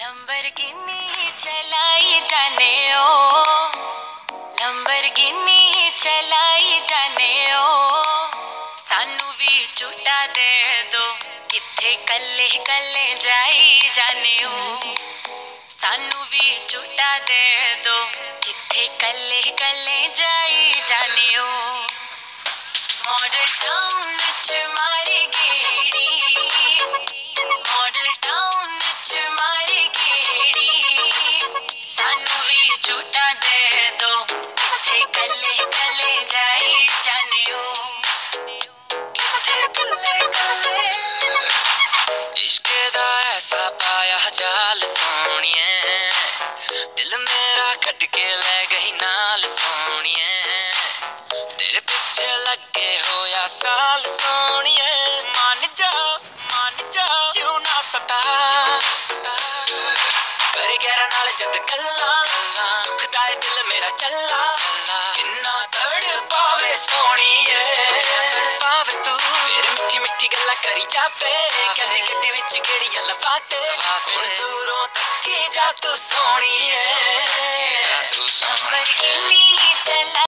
Lamborghini चलाई जाने ओ। Lamborghini चलाई जाने ओ। सानू भी झूठा दे दो, किथे कल्ले कल्ले जाई जाने ओ। सानू भी झूठा दे दो, किथे कल्ले कल्ले जाई जाने ओ। मॉडल टाउन च झूठा दे दो। किथे कल्ले कल्ले जाई जाने कल्ले कल्ले इश्क दा ऐसा पाया जाल सोनिए दिल मेरा कट के ले गई नाल सोनिए तेरे पीछे लगे होया साल सोनिए मान जा मान जा, क्यों ना सता? कर गैर नाल जद है ਚੱਲਾ। ਕਿੰਨਾ ਤੜਪਾਵੇ ਤੂੰ। ਫਿਰ ਮਿੱਠੀ ਮਿੱਠੀ ਗੱਲਾਂ ਕਰੀ ਜਾਵੇ। ਕਹਿੰਦੀ ਗੱਡੀ ਵਿੱਚ ਕਿਹੜੀਆਂ ਲਵਾਤੇ ਹੁਣ ਦੂਰੋਂ ਤੱਕੀ ਜਾ ਤੂੰ ਸੋਣੀਏ ਜਾ ਤੂੰ ਸੋਣੀਏ